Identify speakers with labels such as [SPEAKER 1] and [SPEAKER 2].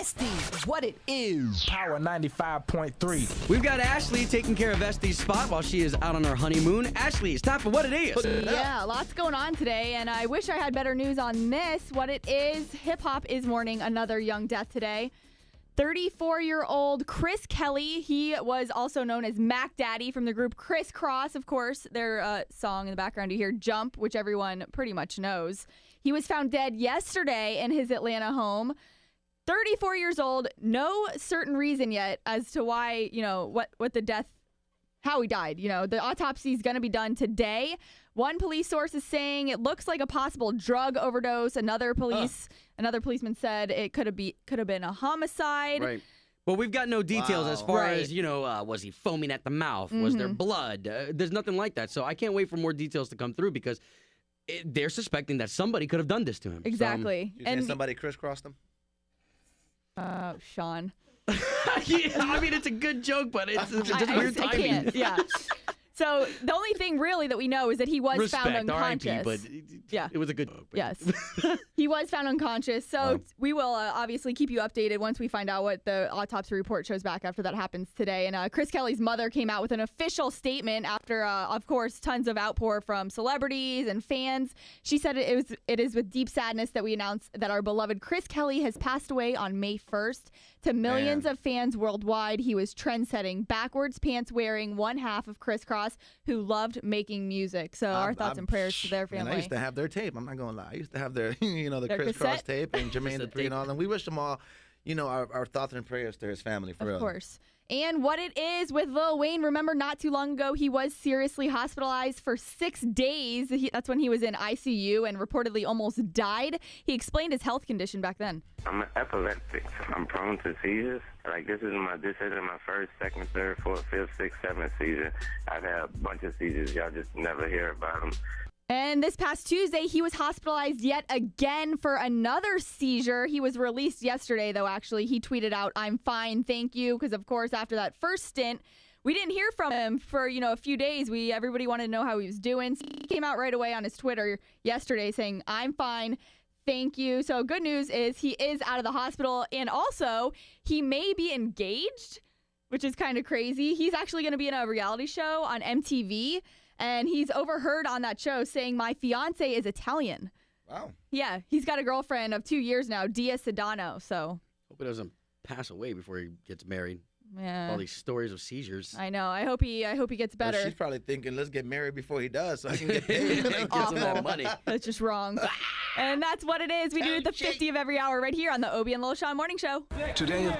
[SPEAKER 1] Estee, what it is.
[SPEAKER 2] Power 95.3.
[SPEAKER 3] We've got Ashley taking care of Estee's spot while she is out on her honeymoon. Ashley, it's time for what it is.
[SPEAKER 4] Yeah, lots going on today, and I wish I had better news on this. What it is, hip hop is mourning another young death today. 34 year old Chris Kelly. He was also known as Mac Daddy from the group Kris Kross, of course. Their uh, song in the background you hear, Jump, which everyone pretty much knows. He was found dead yesterday in his Atlanta home. 34 years old, no certain reason yet as to why, you know, what, what the death how he died. You know, the autopsy is going to be done today. One police source is saying it looks like a possible drug overdose. Another police, another policeman said it could have be could have been a homicide.
[SPEAKER 3] Right. Well, we've got no details as far
[SPEAKER 4] Right.
[SPEAKER 3] as, you know, uh, was he foaming at the mouth? Was
[SPEAKER 4] Mm-hmm.
[SPEAKER 3] there blood? Uh, there's nothing like that. So I can't wait for more details to come through because it, they're suspecting that somebody could have done this to him. So, um,
[SPEAKER 4] Exactly.
[SPEAKER 5] You saying
[SPEAKER 4] and
[SPEAKER 5] somebody crisscrossed them?
[SPEAKER 4] Uh, Sean,
[SPEAKER 3] yeah, I mean, it's a good joke, but it's, it's just
[SPEAKER 4] I, I-
[SPEAKER 3] weird
[SPEAKER 4] I
[SPEAKER 3] timing.
[SPEAKER 4] can't. Yeah. So the only thing really that we know is that he was
[SPEAKER 3] Respect,
[SPEAKER 4] found
[SPEAKER 3] R.I.P.,
[SPEAKER 4] unconscious.
[SPEAKER 3] but it,
[SPEAKER 4] Yeah.
[SPEAKER 3] it was a good.
[SPEAKER 4] Yes. he was found unconscious. So we will uh, obviously keep you updated once we find out what the autopsy report shows back after that happens today. And uh, Chris Kelly's mother came out with an official statement after, uh, of course, tons of outpour from celebrities and fans. She said it was it is with deep sadness that we announce that our beloved Chris Kelly has passed away on May 1st. To millions
[SPEAKER 5] Man.
[SPEAKER 4] of fans worldwide, he was trend-setting, backwards pants wearing one half of Kris Kross who loved making music. So our
[SPEAKER 5] I'm-
[SPEAKER 4] thoughts
[SPEAKER 5] I'm-
[SPEAKER 4] and prayers to their
[SPEAKER 5] Man,
[SPEAKER 4] family.
[SPEAKER 5] I used to have their tape. I'm not gonna lie. I used to have their, you know, the
[SPEAKER 4] Their
[SPEAKER 5] Kris
[SPEAKER 4] Kross
[SPEAKER 5] tape and Jermaine
[SPEAKER 3] Cassette
[SPEAKER 5] Dupri and all them. We wish them all, you know, our, our thoughts and prayers to his family for
[SPEAKER 4] Of
[SPEAKER 5] real.
[SPEAKER 4] course. And what it is with Lil Wayne, remember not too long ago, he was seriously hospitalized for six days. He, that's when he was in ICU and reportedly almost died. He explained his health condition back then.
[SPEAKER 6] I'm an epileptic. I'm prone to seizures. Like this is my this isn't my first, second, third, fourth, fifth, sixth, seventh seizure. I've had a bunch of seizures. Y'all just never hear about them.
[SPEAKER 4] And this past Tuesday, he was hospitalized yet again for another seizure. He was released yesterday, though, actually. He tweeted out, I'm fine, thank you. Because, of course, after that first stint, we didn't hear from him for, you know, a few days. We Everybody wanted to know how he was doing. So he came out right away on his Twitter yesterday saying, I'm fine. Thank you. So, good news is he is out of the hospital. And also, he may be engaged, which is kind of crazy. He's actually going to be in a reality show on MTV. And he's overheard on that show saying, My fiance is Italian.
[SPEAKER 5] Wow.
[SPEAKER 4] Yeah, he's got a girlfriend of two years now, Dhea Sodano. So,
[SPEAKER 3] Hope he doesn't pass away before he gets married.
[SPEAKER 4] yeah.
[SPEAKER 3] All these stories of seizures.
[SPEAKER 4] I know. I hope he. I hope he gets
[SPEAKER 5] Well,
[SPEAKER 4] better.
[SPEAKER 5] she's probably thinking, let's get married before he does, so I can get paid.
[SPEAKER 3] Get some of that money.
[SPEAKER 4] That's just wrong. and that's what it is. We do it the 50 of every hour right here on the Obie and Lil Sean Morning Show.
[SPEAKER 1] Today